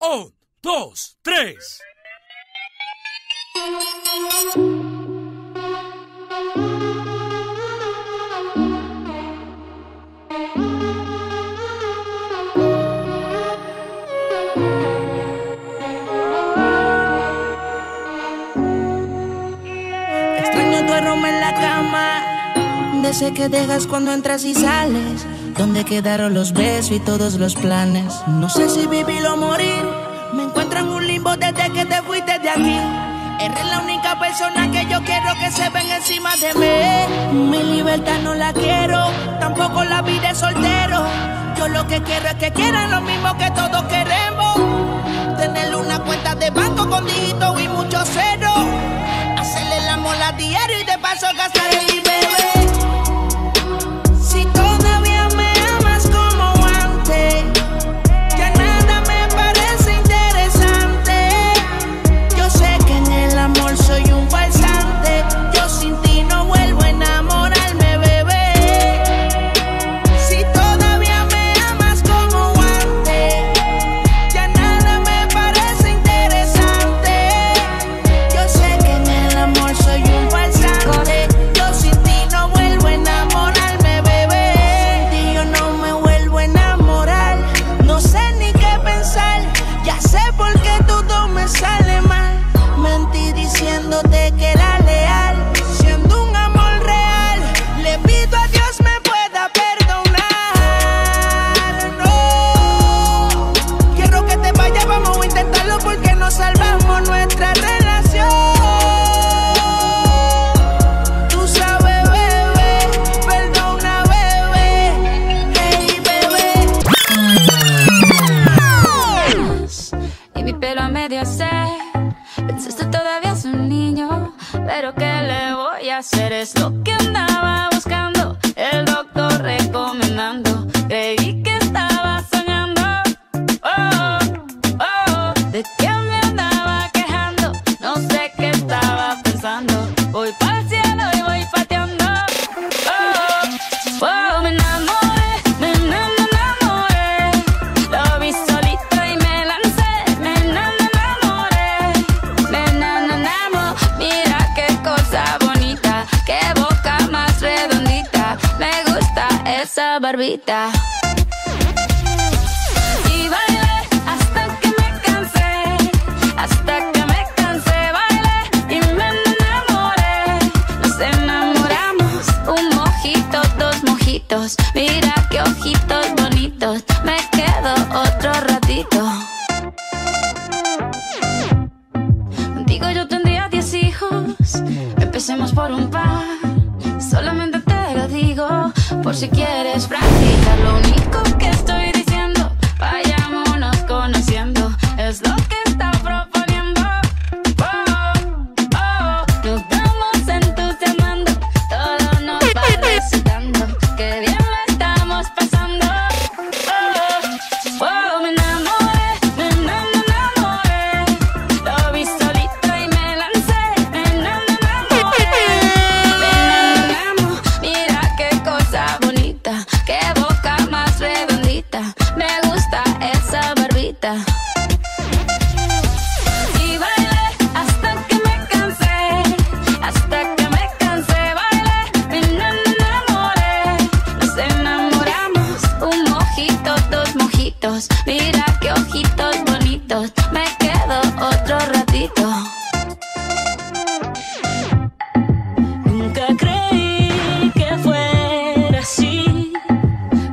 Un, dos, tres. Ese que dejas cuando entras y sales. Donde quedaron los besos y todos los planes. No sé si vivir o morir. Me encuentro en un limbo desde que te fuiste de aquí. Eres la única persona que yo quiero que se ven encima de mí. Mi libertad no la quiero, tampoco la vida de soltero. Yo lo que quiero es que quieran lo mismo que todos queremos. Tener una cuenta de banco con dígitos y muchos ceros. Hacerle el amor a diario y de paso gastar en Y bailé hasta que me cansé, hasta que me cansé, bailé y me enamoré. Nos enamoramos, un mojito, dos mojitos. Mira qué ojitos bonitos, me quedo otro ratito. Contigo yo tendría diez hijos, empecemos por un par. Solamente por si quieres practicar. Lo único otro ratito. Nunca creí que fuera así,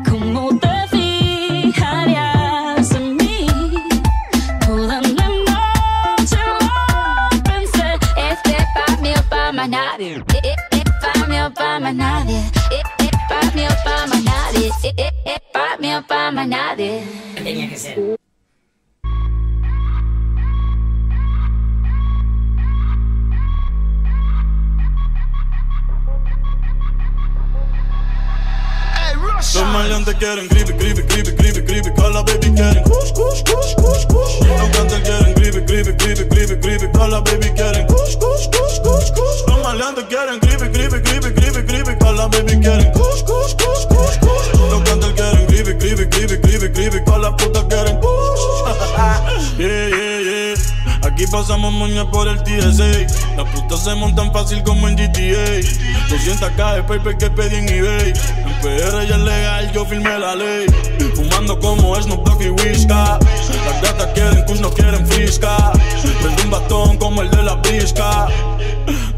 como te fijarías en mí. Toda la noche pensé, este pa' mí o pa' más nadie, eh, eh, pa' mí o pa' más nadie, eh, eh, pa' mí o pa' más nadie, eh, eh, pa' mí o pa' más nadie. Tenía que ser. Maleantes quieren gripe, gripe, gripe, gripe, gripe, que la baby quieren kush, kush, kush, kush, kush. Los cantantes quieren gripe, gripe, gripe, gripe, gripe, que la baby quieren kush, kush, kush, kush, kush. Los maleantes quieren gripe, gripe, gripe, gripe, gripe, que la baby quieren kush, kush, kush, kush, kush. Los cantantes quieren gripe, gripe, gripe, gripe, gripe, que la puta quieren kush. Yeah, yeah, yeah. Aquí pasamos moña por el TSA. Las putas se montan fácil como en GTA. 200k de paper que pedí en eBay. PR ya es legal, yo firmé la ley. Fumando como Snoop Dogg y Whisca. Las gatas quieren kush, no quieren frisca. Prendo un batón como el de la brisca.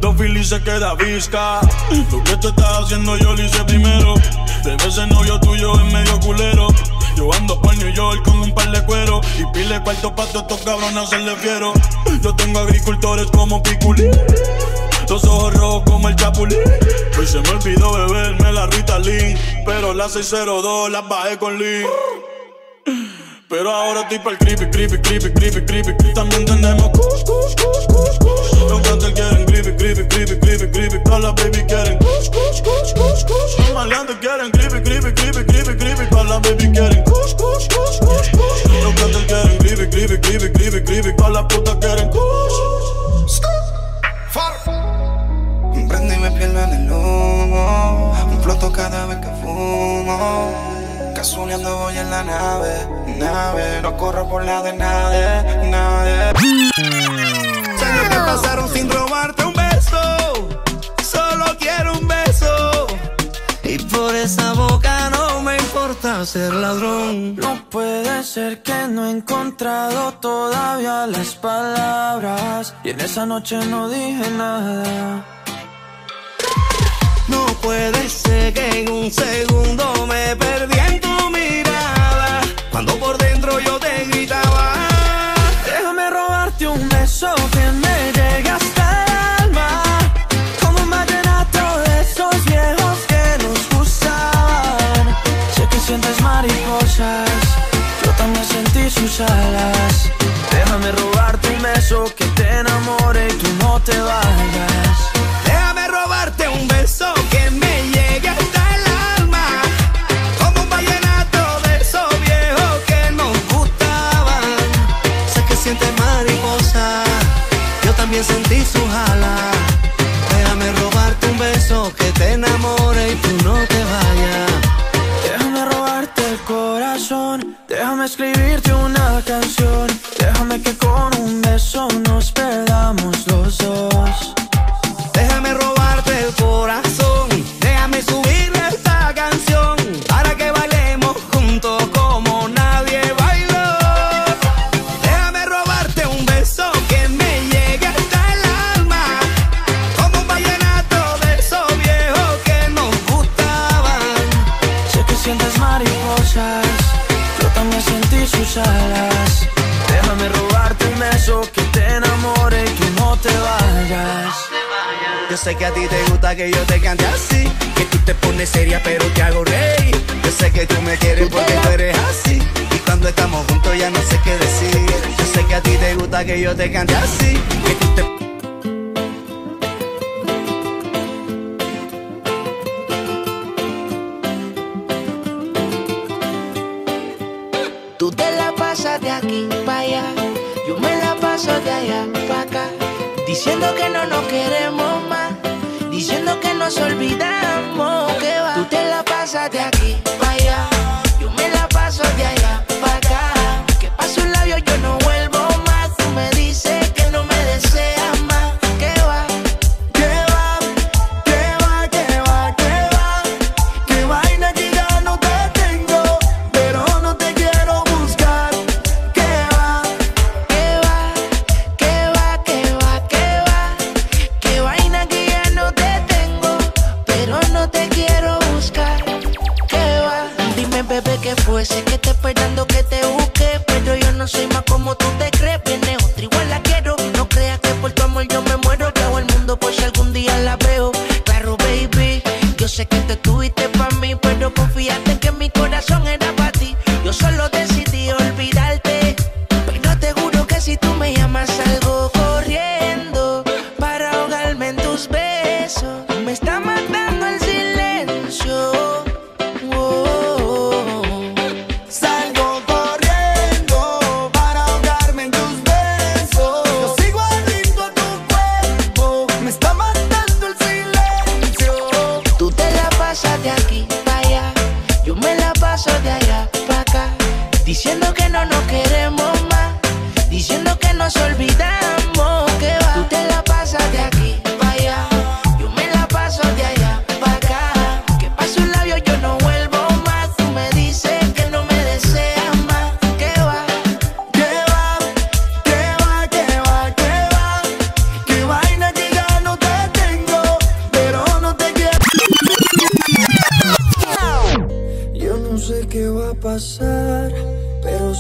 Dos Philly se queda visca. Lo que tú estás haciendo yo lo hice primero. Debe ser novio tuyo es medio culero. Yo ando por New York con un par de cuero Y pile cuarto pa' todos estos cabrones hacerle fiero Yo tengo agricultores como Piculín Los ojos rojos como el Chapulín Hoy se me olvidó beberme la Rita Lee Pero la 602 la bajé con Lee pero ahora estoy el creepy, creepy, creepy, creepy, creepy. También tenemos kush, kush, kush, kush, kush. Los gatos quieren creepy, creepy, creepy, creepy, creepy. Todas las baby quieren kush, kush, kush, kush, kush. Los maleantes quieren corro por la de nadie, nadie. Años que pasaron sin robarte un beso. Solo quiero un beso. Y por esa boca no me importa ser ladrón. No puede ser que no he encontrado todavía las palabras. Y en esa noche no dije nada. No puede ser que en un segundo me perdí en tu Yo sé que a ti te gusta que yo te cante así. Que tú te pones seria, pero te hago reír. Yo sé que tú me quieres porque tú eres así. Y cuando estamos juntos ya no sé qué decir. Yo sé que a ti te gusta que yo te cante así. Que tú te Tú te la pasas de aquí para allá, yo me la paso de allá para acá, diciendo que no nos queremos más, nos olvidamos que va. Tú te la pasas de aquí yo sé que te tuviste para mí,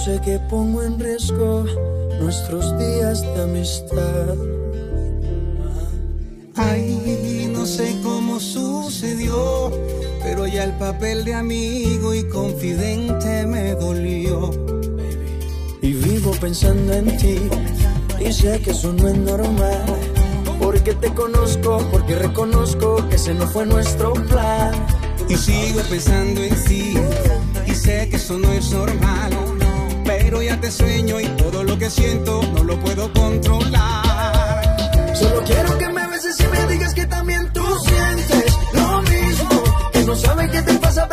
sé que pongo en riesgo nuestros días de amistad. Ay, no sé cómo sucedió, pero ya el papel de amigo y confidente me dolió. Y vivo pensando en ti, y sé que eso no es normal. Porque te conozco, porque reconozco que ese no fue nuestro plan. Y sigo pensando en ti, y sé que eso no es normal. Pero ya te sueño y todo lo que siento no lo puedo controlar. Solo quiero que me beses y me digas que también tú sientes lo mismo. Que no sabes qué te pasa,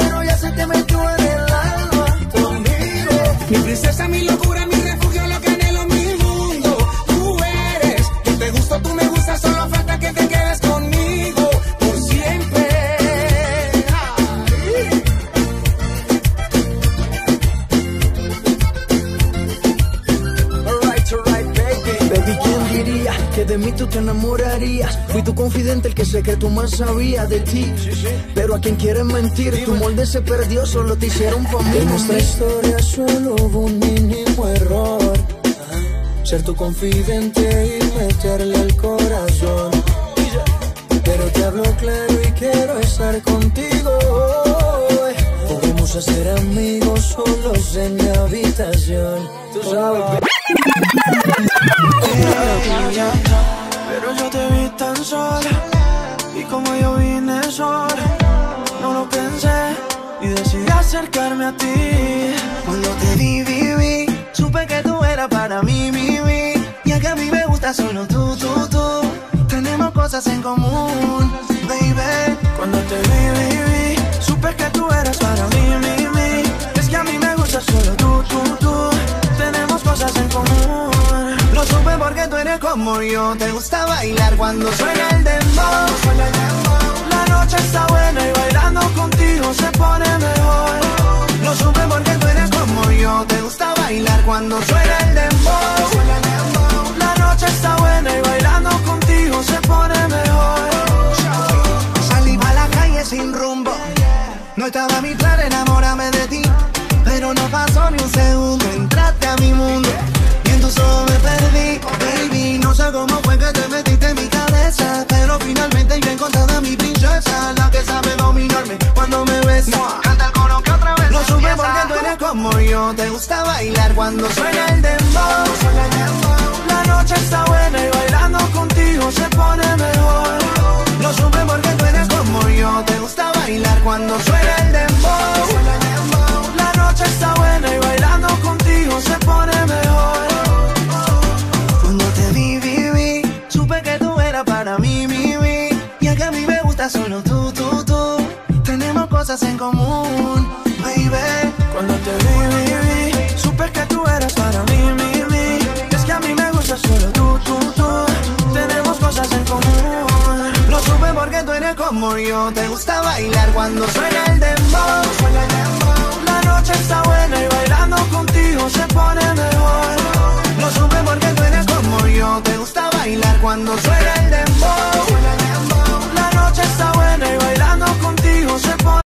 Fui tu confidente, el que tú más sabía de ti. Pero a quien quieres mentir, tu molde se perdió, solo te hicieron pa' mí. En nuestra historia solo hubo un mínimo error. Ser tu confidente y meterle al corazón. Pero te hablo claro y quiero estar contigo. Podemos hacer amigos solos en mi habitación. Tú sabes, y como yo vine sola, no lo pensé y decidí acercarme a ti. Cuando te vi, vi, vi, supe que tú eras para mí, mi, mi. Ya que a mí me gusta solo tú, tú, tú. Tenemos cosas en común, baby. Cuando te vi, vi, vi, supe que tú eras para mí, mi, mi. Es que a mí me gusta solo tú, tú, tú. Tenemos cosas en común. Porque tú eres como yo. Te gusta bailar cuando suena el dembow. La noche está buena y bailando contigo se pone mejor. Lo supe porque tú eres como yo. Te gusta bailar cuando suena el dembow. La noche está buena y bailando contigo se pone mejor. Salí pa' la calle sin rumbo. No estaba mi plan enamorarme de ti. Te gusta bailar cuando suena el dembow. La noche está buena y bailando contigo se pone mejor. Lo supe porque tú eres como yo. Te gusta bailar cuando suena el dembow. La noche está buena y bailando contigo se pone mejor. Cuando te vi, vi, vi, supe que tú eras para mí, mi, mi. Y que a mí me gusta solo tú, tú, tú. Tenemos cosas en común, porque tú eres como yo. Te gusta bailar cuando suena el dembow. La noche está buena y bailando contigo se pone mejor. Lo supe porque tú eres como yo. Te gusta bailar cuando suena el dembow. La noche está buena y bailando contigo se pone